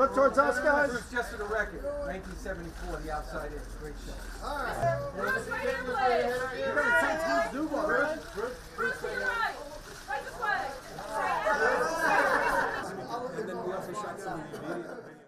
Look towards us, guys. It's just for the record. 1974, the outside is. Great shot. All right. we're going to take these. Bruce, right. Right this way. And then we also shot some of the.